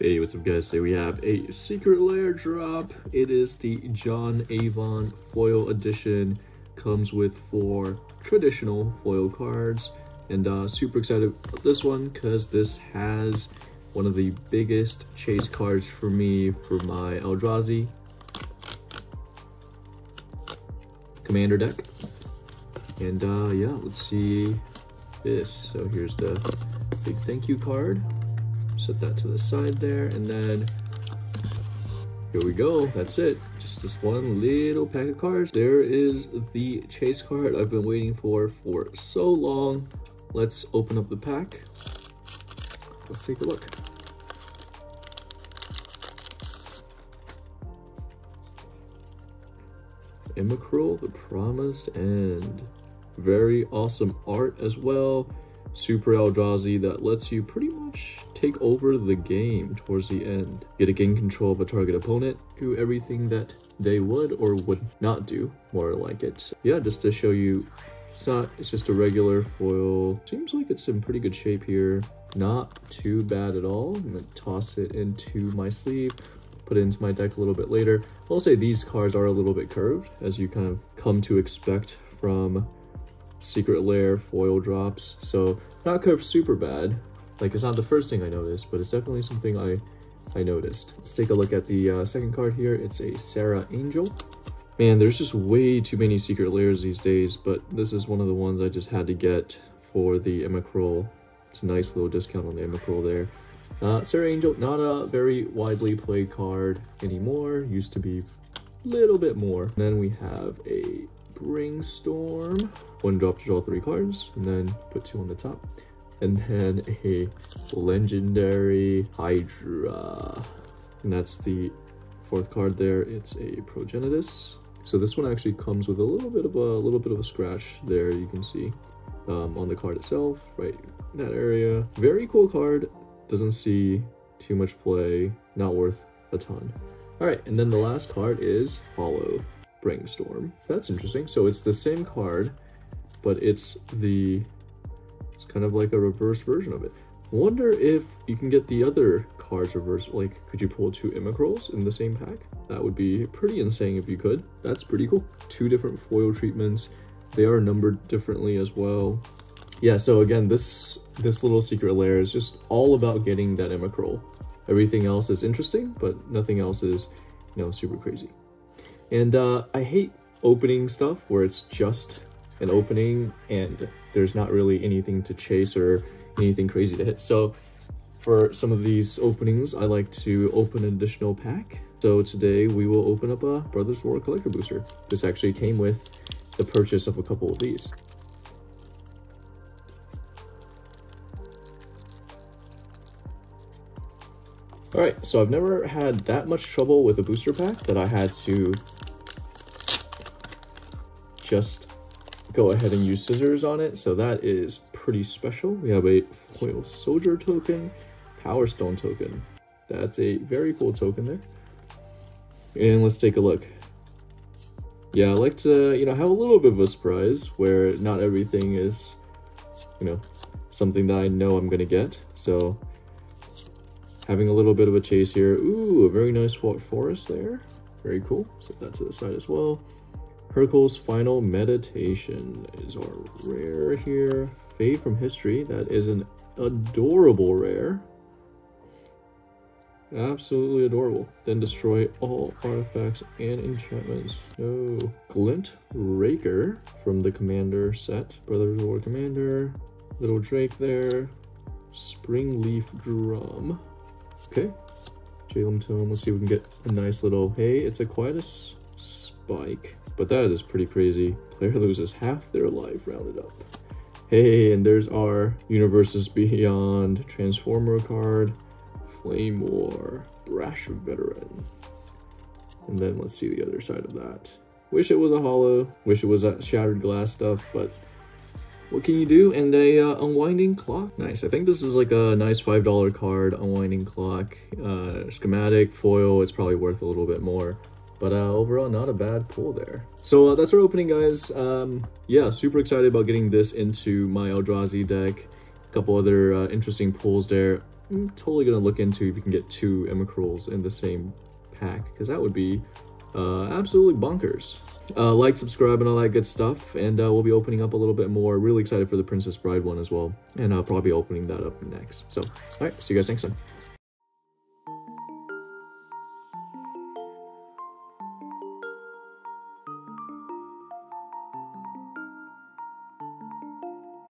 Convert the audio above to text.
Hey, what's up guys? Today we have a secret lair drop. It is the John Avon foil edition. Comes with four traditional foil cards. And uh, super excited about this one because this has one of the biggest chase cards for me for my Eldrazi commander deck. And uh, yeah, let's see this. So here's the big thank you card set that to the side there and then here we go. That's it. Just this one little pack of cards. There is the chase card i've been waiting for for so long. Let's open up the pack. Let's take a look. Emrakul, the promised end. Very awesome art as well super Eldrazi that lets you pretty much take over the game towards the end. Get to gain control of a target opponent, do everything that they would or would not do, more like it. Yeah, just to show you, it's not, it's just a regular foil. Seems like it's in pretty good shape here. Not too bad at all. I'm gonna toss it into my sleeve, put it into my deck a little bit later. I'll say these cards are a little bit curved, as you kind of come to expect from secret lair foil drops. So not curved super bad. Like it's not the first thing I noticed, but it's definitely something I I noticed. Let's take a look at the uh, second card here. It's a Serra Angel. Man, there's just way too many secret lairs these days, but this is one of the ones I just had to get for the Emrakul. It's a nice little discount on the Emrakul there. Uh, Serra Angel, not a very widely played card anymore. Used to be a little bit more. Then we have a Brainstorm. One drop to draw three cards, and then put two on the top. And then a legendary Hydra. And that's the fourth card there. It's a Progenitus. So this one actually comes with a little bit of a, little bit of a scratch there, you can see um, on the card itself, right that area. Very cool card. Doesn't see too much play, not worth a ton. All right, and then the last card is Hollow. Brainstorm. That's interesting. So it's the same card, but it's the, it's kind of like a reverse version of it. Wonder if you can get the other cards reversed. Like, could you pull two Emrakuls in the same pack? That would be pretty insane if you could. That's pretty cool. Two different foil treatments. They are numbered differently as well. Yeah, so again, this this little secret lair is just all about getting that Emrakul. Everything else is interesting, but nothing else is, you know, super crazy. And uh, I hate opening stuff where it's just an opening and there's not really anything to chase or anything crazy to hit. So for some of these openings, I like to open an additional pack. So today we will open up a Brothers War Collector Booster. This actually came with the purchase of a couple of these. Alright, so I've never had that much trouble with a booster pack that I had to just go ahead and use scissors on it. So that is pretty special. We have a foil soldier token, power stone token. That's a very cool token there. And let's take a look. Yeah, I like to, you know, have a little bit of a surprise where not everything is, you know, something that I know I'm going to get. So having a little bit of a chase here. Ooh, a very nice forest there. Very cool. Set that to the side as well. Hurkyl's Final Meditation is our rare here. Fade from History. That is an adorable rare. Absolutely adorable. Then destroy all artifacts and enchantments. Oh, Glint Raker from the Commander set. Brothers War Commander. Little Drake there. Springleaf Drum. Okay. Jalum Tome. Let's see if we can get a nice little... Hey, it's a Quietus Spike. But that is pretty crazy. Player loses half their life rounded up. Hey, and there's our Universes Beyond Transformer card. Flame War. Brash Veteran. And then let's see the other side of that. Wish it was a hollow. Wish it was that shattered glass stuff, but what can you do? And a uh, unwinding clock. Nice. I think this is like a nice $5 card, unwinding clock. Uh, schematic, foil, it's probably worth a little bit more. But uh, overall, not a bad pull there. So uh, that's our opening, guys. Um, yeah, super excited about getting this into my Eldrazi deck. A couple other uh, interesting pulls there. I'm totally gonna look into if you can get two Emrakuls in the same pack, because that would be uh, absolutely bonkers. Uh, like, subscribe, and all that good stuff, and uh, we'll be opening up a little bit more. Really excited for the Princess Bride one as well, and I'll probably opening that up next. So, alright, see you guys next time.